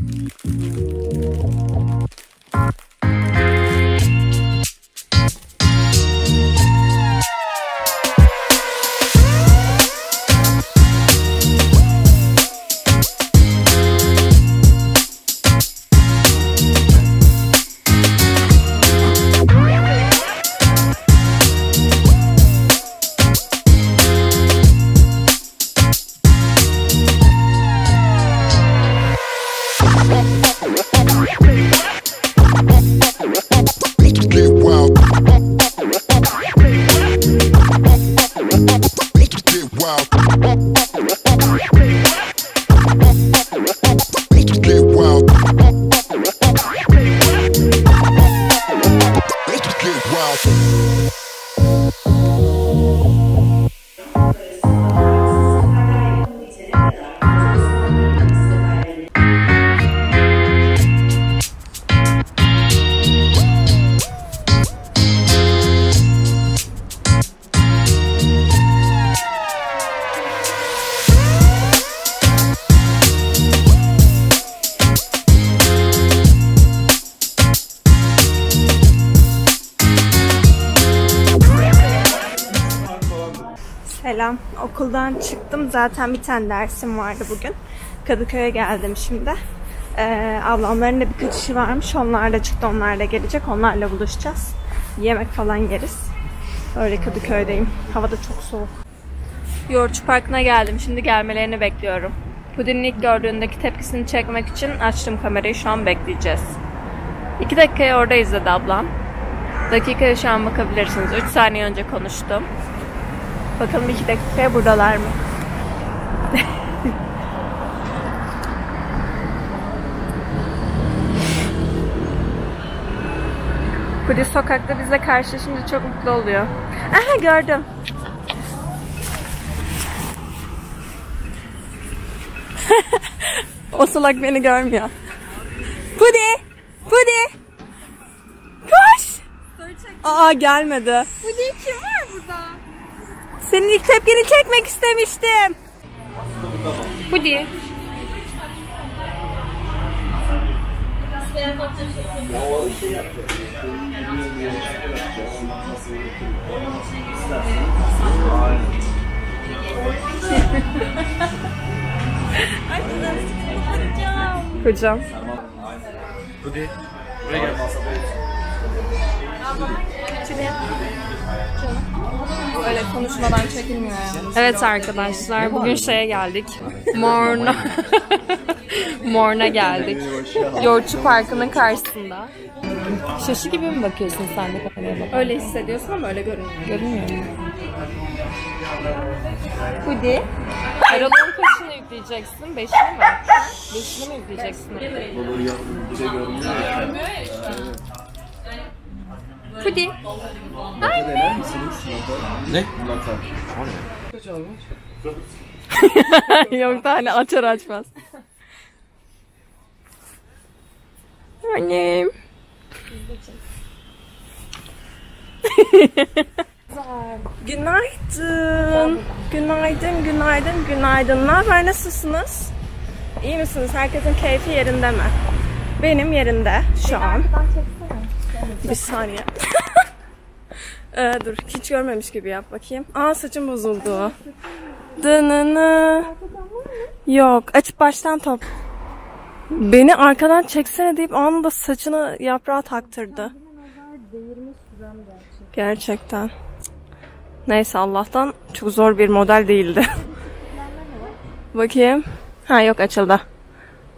Mm-hmm. Thank you. Selam. Okuldan çıktım. Zaten bir tane dersim vardı bugün. Kadıköy'e geldim şimdi. Ee, ablamların da birkaç işi varmış. Onlar da çıktı. Onlar da gelecek. Onlarla buluşacağız. Yemek falan yeriz. Öyle Kadıköy'deyim. Hava da çok soğuk. Yoğurtçu Parkı'na geldim. Şimdi gelmelerini bekliyorum. Pudin'in ilk gördüğündeki tepkisini çekmek için açtım kamerayı. Şu an bekleyeceğiz. İki dakikaya orada izledi ablam. Dakikaya şu an bakabilirsiniz. 3 saniye önce konuştum. Bakalım iki dakikaya buradalar mı? Kudüs sokakta bizle karşılaşınca çok mutlu oluyor. Aha gördüm. o salak beni görmüyor. Pudi! Pudi! Koş! Aa gelmedi. Pudi kim var burada? Senin ilk tepkini çekmek istemiştim. Pudi. Kocam. Hadi. Buraya gel. Öyle konuşmadan çekilmiyor yani. Evet arkadaşlar bugün şeye geldik. Morna. Morna geldik. Yoğurtçu Parkı'nın karşısında. Şaşı gibi mi bakıyorsun sen de kameraya bak? Öyle hissediyorsun ama öyle görünmüyor. Görünmüyor mu? Pudi. Erol'un kaçını yükleyeceksin? Beşini mi? Beşini mi yükleyeceksin? Pudi. Ne? Yok da hani açar açmaz. Annem. Günaydın. Günaydın, günaydın, günaydın. Ne haber, nasılsınız? İyi misiniz? Herkesin keyfi yerinde mi? Benim yerinde şu an. Bir saniye. ee, dur, hiç görmemiş gibi yap bakayım. Aa saçım bozuldu. Dınını. Yok, açıp baştan top. Beni arkadan çeksene deyip anında saçını yaprağa taktırdı. Gerçekten. Neyse Allah'tan çok zor bir model değildi. Bakayım. Ha yok açıldı.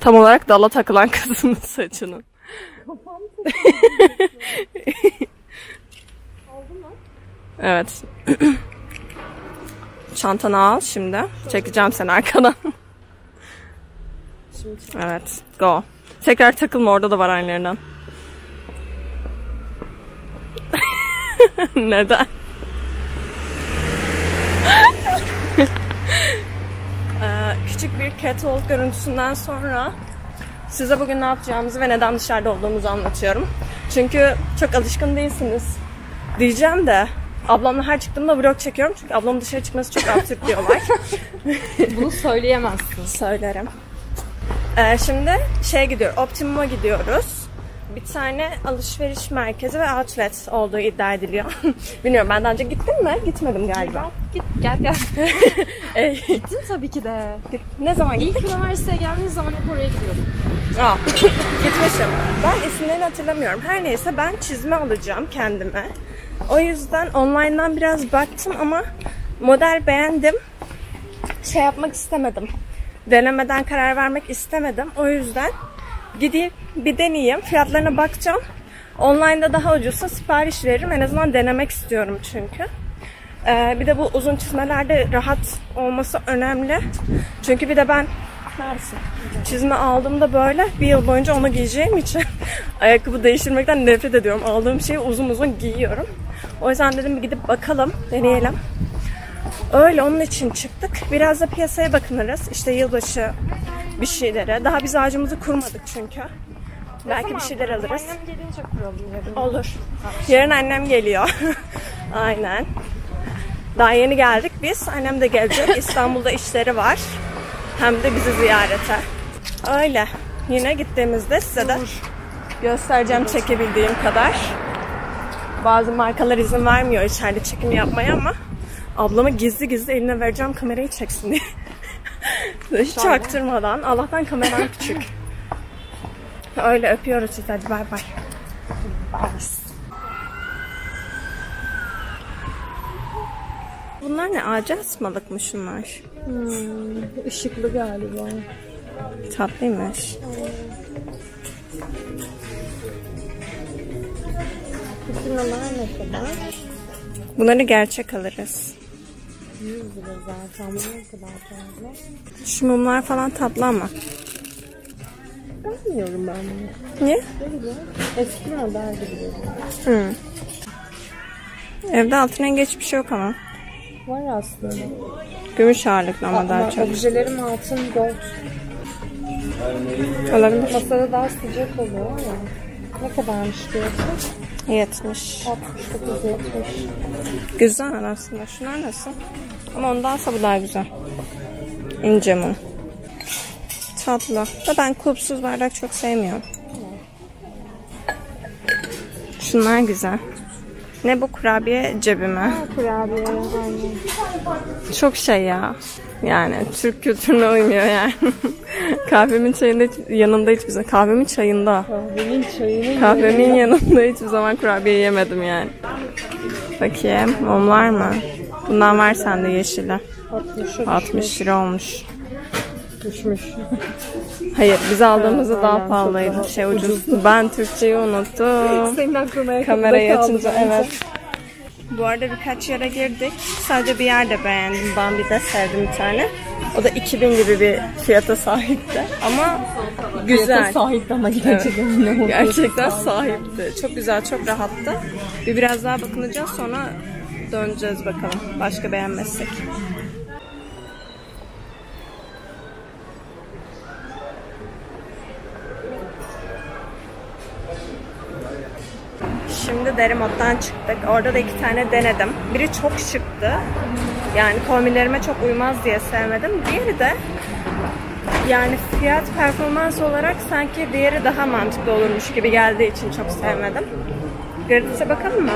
Tam olarak dala takılan kızımın saçının. Evet. Çantanı al şimdi. Çekeceğim seni arkadan. evet. Go. Tekrar takılma orada da var aynılarından. Neden? Ee, küçük bir catwalk görüntüsünden sonra size bugün ne yapacağımızı ve neden dışarıda olduğumuzu anlatıyorum. Çünkü çok alışkın değilsiniz diyeceğim de ablamla her çıktığımda vlog çekiyorum çünkü ablamın dışarı çıkması çok absürt bir olay. Bunu söyleyemezsin. Söylerim. Ee, şimdi şeye gidiyor, Optimum'a gidiyoruz. Bir tane alışveriş merkezi ve outlet olduğu iddia ediliyor. Bilmiyorum ben daha önce gittim mi? Gitmedim galiba. Git gel gel. Gittin tabii ki de. ne zaman İlk gittik? üniversiteye geldiğiniz zaman hep oraya gidiyordum. Aa, gitmişim. Ben isimlerini hatırlamıyorum. Her neyse ben çizme alacağım kendime. O yüzden online'dan biraz baktım ama model beğendim. Şey yapmak istemedim. Denemeden karar vermek istemedim. O yüzden gideyim bir deneyeyim. Fiyatlarına bakacağım. Online'da daha ucuzsa sipariş veririm. En azından denemek istiyorum çünkü. Ee, bir de bu uzun çizmelerde rahat olması önemli. Çünkü bir de ben Neredesin? Çizme aldığımda böyle bir yıl boyunca onu giyeceğim için ayakkabı değiştirmekten nefret ediyorum. Aldığım şeyi uzun uzun giyiyorum. O yüzden dedim bir gidip bakalım, deneyelim. Öyle onun için çıktık. Biraz da piyasaya bakınırız. İşte yılbaşı bir şeylere. Daha biz ağacımızı kurmadık çünkü. Belki bir şeyler alırız. Annem gelince kuralım yarın. Olur. Yarın annem geliyor. Aynen. Daha yeni geldik biz. Annem de gelecek. İstanbul'da işleri var. Hem de bizi ziyarete. Öyle. Yine gittiğimizde size de göstereceğim çekebildiğim kadar. Bazı markalar izin vermiyor içeride çekim yapmaya ama ablama gizli gizli eline vereceğim kamerayı çeksin diye. Hiç çaktırmadan. Allah'tan kameram küçük. Öyle öpüyoruz sizi. Hadi bay bay. Bunlar ne? Ağaca asmalık mı şunlar? Işıklı galiba. Tatlıymış. Bunlar ne kadar? Bunları gerçek alırız. 100 lira zaten. Bu ne kadar fazla? Şu mumlar falan tatlı ama. Bilmiyorum ben bunu. Niye? Eski model gibi. Hı. Evde altına geç bir şey yok ama. Var aslında. Gümüş ağırlıklı ama daha Ama çok. objelerim altın gold. Olabilir. Masada daha sıcak oluyor ama. Ne kadarmış fiyatı? 70. 69 70. Güzel aslında. Şunlar nasıl? Ama ondansa bu daha güzel. İnce mum. Tatlı. Da ben kulpsuz bardak çok sevmiyorum. Şunlar güzel. Ne bu kurabiye cebi mi? Kurabiye aynen. Çok şey ya. Yani Türk kültürüne uymuyor yani. Kahvemin çayında hiç- yanında hiçbir zaman. Kahvemin çayında. Kahvenin çayını Kahvemin yanında hiçbir zaman kurabiye yemedim yani. Bakayım mumlar mı? Bundan var sende yeşili. 60 60 lira olmuş. düşmüş. Hayır biz aldığımızda daha aynen, pahalıydı. daha Şey ucuz. Ben Türkçeyi unuttum. Senin aklına Kamerayı açınca evet. Bu arada birkaç yere girdik. Sadece bir yerde beğendim. Bambi'de sevdim bir tane. O da 2000 gibi bir fiyata sahipti. Ama güzel. Sahipti ama gerçekten oldu? Gerçekten sahipti. Çok güzel, çok rahattı. Bir biraz daha bakınacağız sonra döneceğiz bakalım. Başka beğenmezsek. Şimdi Derimot'tan çıktık. Orada da iki tane denedim. Biri çok şıktı. Yani kombinlerime çok uymaz diye sevmedim. Diğeri de yani fiyat performans olarak sanki diğeri daha mantıklı olurmuş gibi geldiği için çok sevmedim. Gratis'e bakalım mı?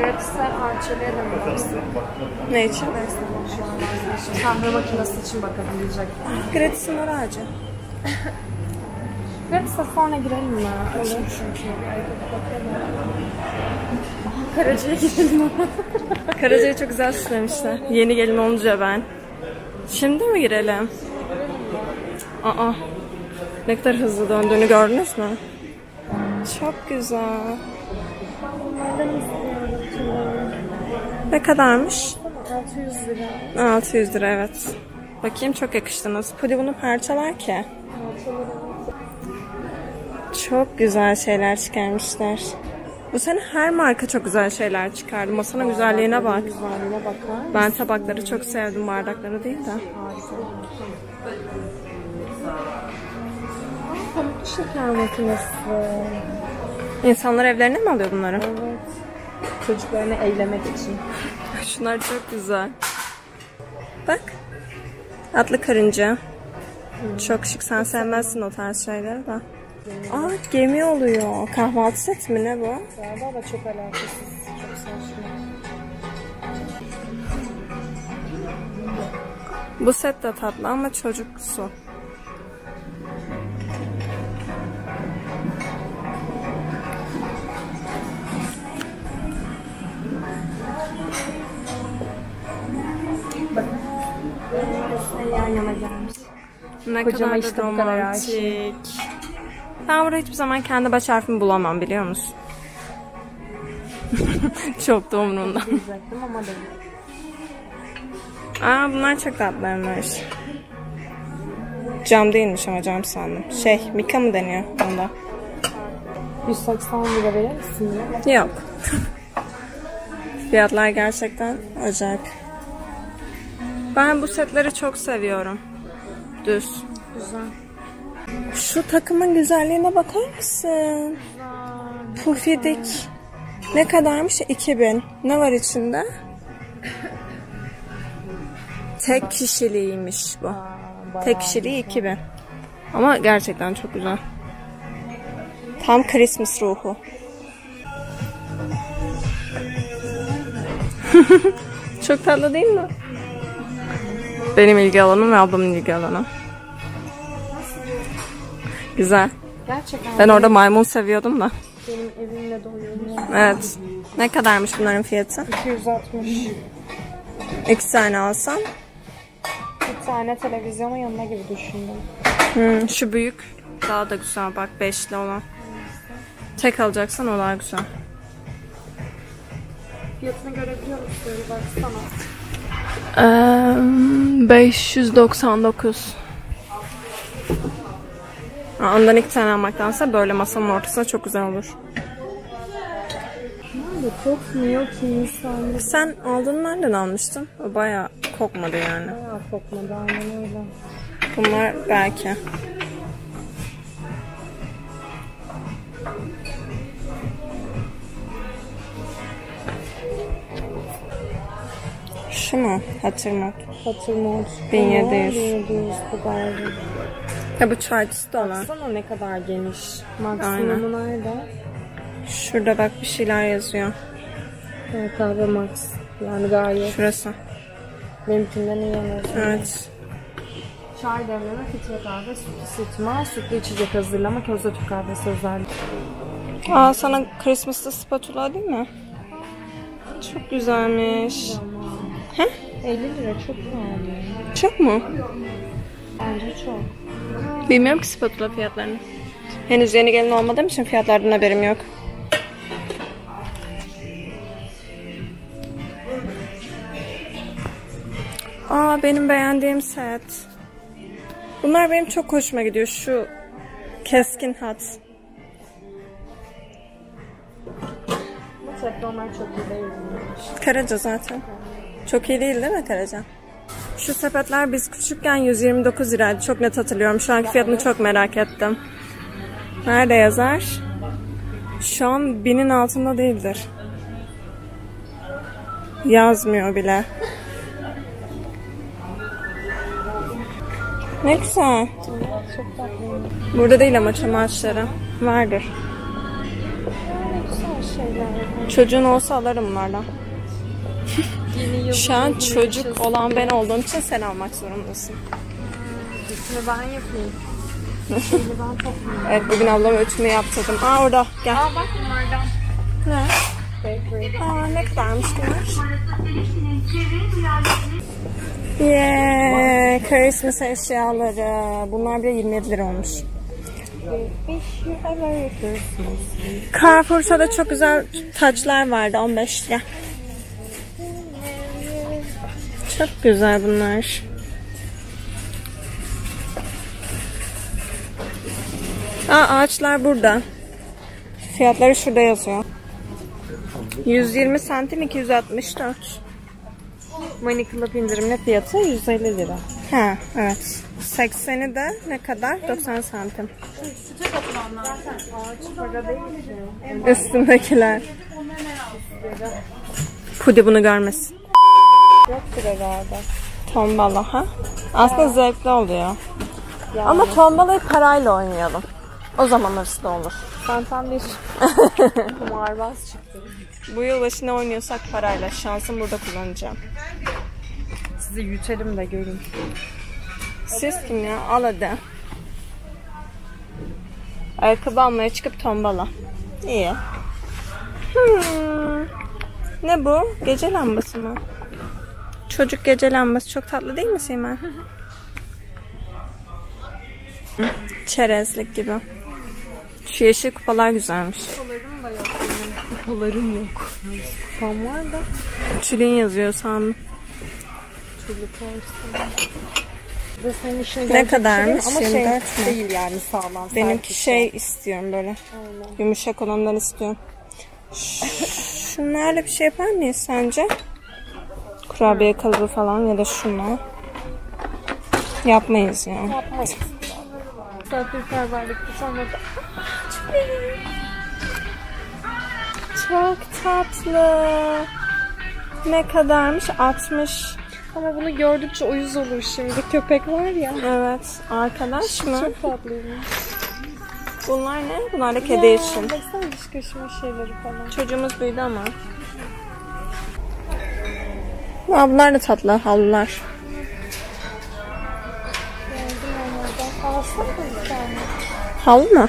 Gratis'e Arçelik'e de? Ne için? Kahve makinesi için bakabilecek. Gratis'in Gratis'e sonra girelim mi? Olur. Karaca'ya girelim ama. Karaca'yı çok güzel süslemişler. Yeni gelin olunca ben. Şimdi mi girelim? Aa. Ne kadar hızlı döndüğünü gördünüz mü? Çok güzel. Ne kadarmış? 600 lira. 600 lira evet. Bakayım çok yakıştınız. Pudi bunu parçalar ki. Çok güzel şeyler çıkarmışlar. Bu sene her marka çok güzel şeyler çıkardı. Masanın güzelliğine bak. Güzelliğine bakar. Ben tabakları çok sevdim, bardakları değil de. Pamuk şeker makinesi. İnsanlar evlerine mi alıyor bunları? Evet. Çocuklarını eğlemek için. Şunlar çok güzel. Bak. Atlı karınca. Çok şık. Sen sevmezsin o tarz şeyleri de. Aa gemi oluyor. Kahvaltı seti mi ne bu? Galiba ama çok alakasız. Çok saçma. Bu set de tatlı ama çocuksu. Ne Kocama kadar da işte bu kadar romantik. Ben burada hiçbir zaman kendi baş harfimi bulamam biliyor musun? çok da umurumda. Aa bunlar çok tatlıymış. Cam değilmiş ama cam sandım. Şey, Mika mı deniyor onda? 180 lira verir misin ya? Yok. Fiyatlar gerçekten acayip. Ben bu setleri çok seviyorum. Düz. Güzel. Şu takımın güzelliğine bakar mısın? Pufidik. Ne kadarmış? 2000. Ne var içinde? Tek kişiliğiymiş bu. Tek kişiliği 2000. Ama gerçekten çok güzel. Tam Christmas ruhu. çok tatlı değil mi? Benim ilgi alanım ve ablamın ilgi alanı. Güzel. Gerçekten Ben orada maymun seviyordum da. benim evimle doyuyorum. Evet. Ne kadarmış bunların fiyatı? 260. İki tane alsam. Bir tane televizyonun yanına gibi düşündüm. Hmm, şu büyük. Daha da güzel bak beşli olan. Tek alacaksan o daha güzel. Fiyatını görebiliyor musun? Baksana. Eee, 599. Ondan iki tane almaktansa böyle masanın ortasına çok güzel olur. Kokmuyor ki insan. Sen aldığını nereden almıştın? O bayağı kokmadı yani. Bayağı kokmadı aynen öyle. Bunlar belki. Şu mu? Hatır mı? Hatırmot. 1700. 1700 bu galiba. Ya bu çarşısı da olan. Baksana ne kadar geniş. Maksimumu nerede? Şurada bak bir şeyler yazıyor. Evet, kahve max. Yani gayet. Şurası. Benimkinden iyi azından. Evet. Çay demleme, filtre kahve, sütlü sıtma, sütlü içecek hazırlama, közde Türk kahvesi özellikle. Aa sana Christmas'ta spatula değil mi? Çok güzelmiş. 50 lira çok pahalı. Çok mu? Bence çok. Bilmiyorum ki spatula fiyatlarını. Henüz yeni gelin olmadığım için fiyatlardan haberim yok. Aa benim beğendiğim set. Bunlar benim çok hoşuma gidiyor. Şu keskin hat. Bu sefer onlar çok iyi değil. Karaca zaten. Çok iyi değil değil mi Karaca? Şu sepetler biz küçükken 129 liraydı. Çok net hatırlıyorum. Şu anki fiyatını çok merak ettim. Nerede yazar? Şu an binin altında değildir. Yazmıyor bile. Ne güzel. Burada değil ama çam ağaçları. Vardır. Çocuğun olsa alırım bunlardan. Şu an çocuk olan ben olduğum için sen almak zorundasın. Şunu ben yapayım. Şimdi ben toplayayım. Evet bugün ablama ütümü yaptırdım. Aa orada gel. Aa bak bunlardan. Ne? Aa ne kadarmış bunlar? Yeah, Christmas eşyaları. Bunlar bile 27 lira olmuş. Carrefour'da da çok güzel taçlar vardı 15 lira. Çok güzel bunlar. Aa ağaçlar burada. Fiyatları şurada yazıyor. 120 santim 264. Money indirimli fiyatı 150 lira. Ha evet. 80'i de ne kadar? 90 santim. Üstündekiler. Pudi bunu görmesin. Yoktur herhalde. Tombala ha. Aslında zevkli oluyor. Yani. Ama tombalayı parayla oynayalım. O zaman hırslı olur. Sen tam bir kumarbaz çıktın. Bu yılbaşı ne oynuyorsak parayla. Şansım burada kullanacağım. Sizi yüterim de görün. Siz kim ya? Al hadi. Ayakkabı almaya çıkıp tombala. İyi. Hmm. Ne bu? Gece lambası mı? Çocuk gece lambası çok tatlı değil mi? Hı, Çerezlik gibi. Şu yeşil kupalar güzelmiş. Kupalarım yok. Kupam var da. Tülin yazıyor sandım. Da Ne kadarmış? Şey ama 24 şey mi? değil yani sağlam. Benimki bir şey istiyorum böyle. Yumuşak olandan istiyorum. Şunlarla bir şey yapar mıyız sence? Kurabiye kalıbı falan ya da şunlar. Yapmayız ya. Yapmayız. Misafirperverlik sonra da Çok tatlı. Ne kadarmış? 60. Ama bunu gördükçe uyuz olur şimdi. Köpek var ya. Evet. Arkadaş mı? Çok tatlıymış. Bunlar ne? Bunlar da kedi için. Baksana diş kaşıma şeyleri falan. Çocuğumuz büyüdü ama. Aa, bunlar da tatlı havlular. Havlu mu?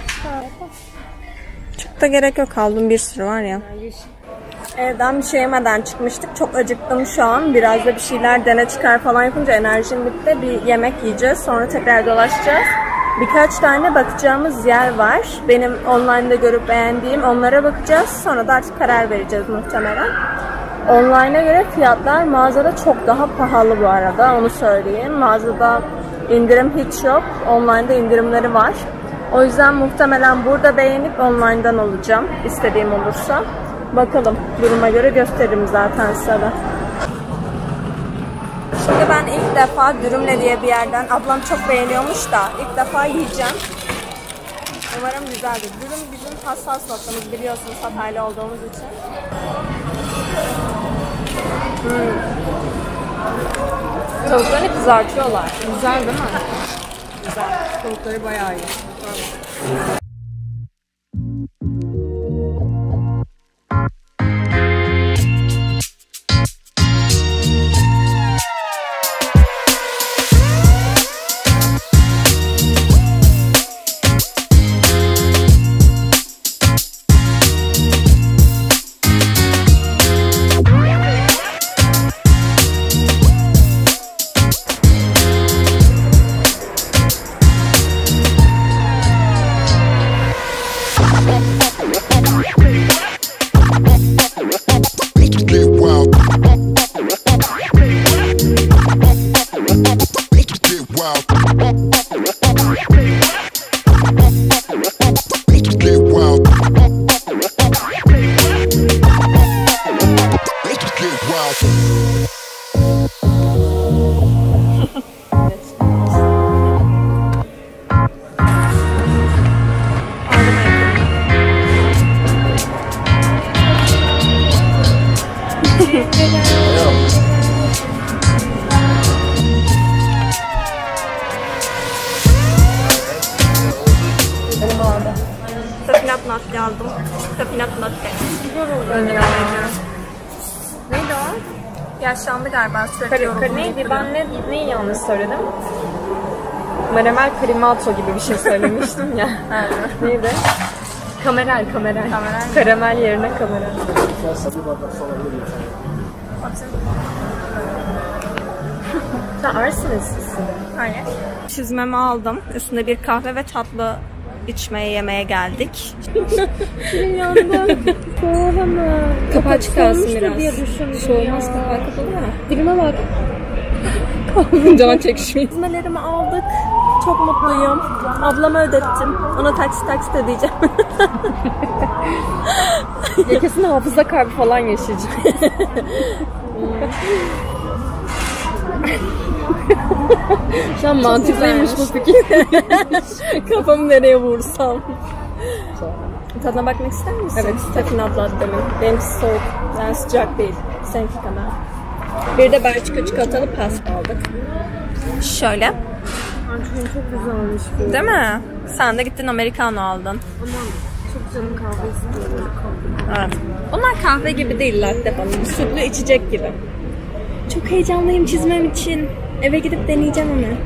Çok da gerek yok. Havlum bir sürü var ya. Evden bir şey yemeden çıkmıştık. Çok acıktım şu an. Biraz da bir şeyler dene çıkar falan yapınca enerjim bitti. Bir yemek yiyeceğiz. Sonra tekrar dolaşacağız. Birkaç tane bakacağımız yer var. Benim online'da görüp beğendiğim onlara bakacağız. Sonra da artık karar vereceğiz muhtemelen. Online'a göre fiyatlar mağazada çok daha pahalı bu arada. Onu söyleyeyim. Mağazada indirim hiç yok. Online'da indirimleri var. O yüzden muhtemelen burada beğenip online'dan alacağım. istediğim olursa. Bakalım. Duruma göre gösteririm zaten size de. Şimdi ben ilk defa Dürümle diye bir yerden, ablam çok beğeniyormuş da ilk defa yiyeceğim. Umarım güzeldir. Dürüm bizim hassas noktamız biliyorsunuz Hataylı olduğumuz için. Hmm. Tavuklarını kızartıyorlar. Güzel değil mi? Güzel. Tavukları bayağı iyi. Get Tafinat natli aldım. Tafinat natli. Neydi o? Yaşlandı galiba sürekli Kar, neydi? Ben ne, neyi yanlış söyledim? Maramel Karimato gibi bir şey söylemiştim ya. neydi? Kamerel, kamerel. Kamerel. Karamel yerine kamerel. Sen Arsenal'sın. Hayır. Çizmemi aldım. Üstünde bir kahve ve tatlı içmeye yemeye geldik. Kapağı çıkarsın biraz. diye Soğumaz kapağı kapalı ya. Dilime bak. Can çekişmeyi. Çizmelerimi aldık. Çok mutluyum. Ablama ödettim. Ona taksit taksit ödeyeceğim. Ya kesin hafıza kaybı falan yaşayacak. Şu an mantıklıymış bu fikir. Kafamı nereye vursam. Tadına bakmak ister misin? Evet. Tafinat lattemin. Benimkisi soğuk. Yani sıcak değil. Seninki kadar. Bir de Belçika çikolatalı pasta aldık. Şöyle. Antrenör çok güzelmiş bu. Değil mi? Sen de gittin Americano aldın. Aman çok canım kahve istiyor. Kahve. Evet. Bunlar kahve gibi değil latte falan. Sütlü içecek gibi. Çok heyecanlıyım çizmem için. Eve gidip deneyeceğim onu.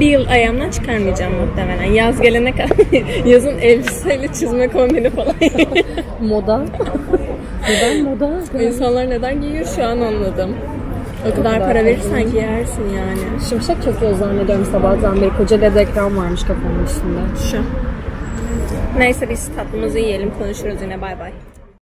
Bir yıl ayağımdan çıkarmayacağım muhtemelen. Yaz gelene kadar. Yazın elbiseyle çizme kombini falan. Moda. Neden moda? İnsanlar neden giyiyor şu an anladım. O kadar para verirsen giyersin yani. Şimşek çekiyor zannediyorum sabahtan beri. Koca dede ekran varmış kafamın üstünde. Şu. Neyse biz tatlımızı yiyelim konuşuruz yine bay bay.